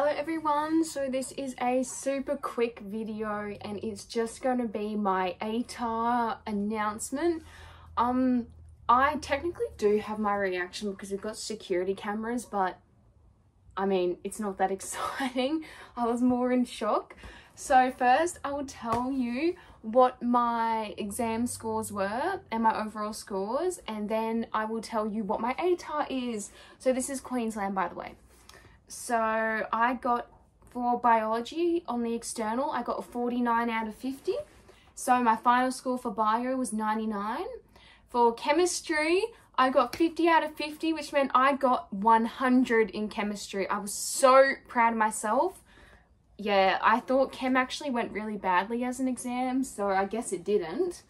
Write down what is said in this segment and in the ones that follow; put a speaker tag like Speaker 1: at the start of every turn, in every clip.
Speaker 1: Hello everyone, so this is a super quick video and it's just going to be my ATAR announcement. Um, I technically do have my reaction because we've got security cameras, but I mean, it's not that exciting. I was more in shock. So first I will tell you what my exam scores were and my overall scores and then I will tell you what my ATAR is. So this is Queensland by the way. So I got for biology on the external, I got a 49 out of 50. So my final score for bio was 99. For chemistry, I got 50 out of 50, which meant I got 100 in chemistry. I was so proud of myself. Yeah, I thought chem actually went really badly as an exam, so I guess it didn't.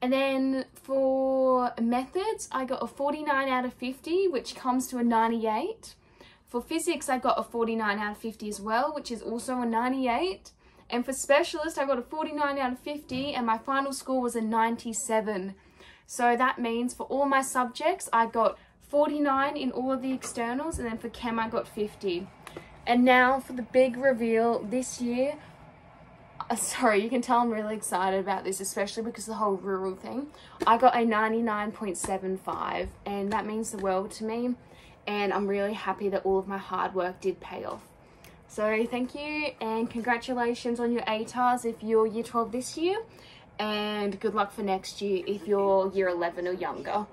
Speaker 1: And then for methods, I got a 49 out of 50, which comes to a 98. For physics, I got a 49 out of 50 as well, which is also a 98. And for specialist, I got a 49 out of 50 and my final score was a 97. So that means for all my subjects, I got 49 in all of the externals and then for chem, I got 50. And now for the big reveal this year, uh, sorry, you can tell I'm really excited about this, especially because the whole rural thing. I got a 99.75 and that means the world to me and I'm really happy that all of my hard work did pay off. So thank you and congratulations on your ATARs if you're year 12 this year and good luck for next year if you're year 11 or younger.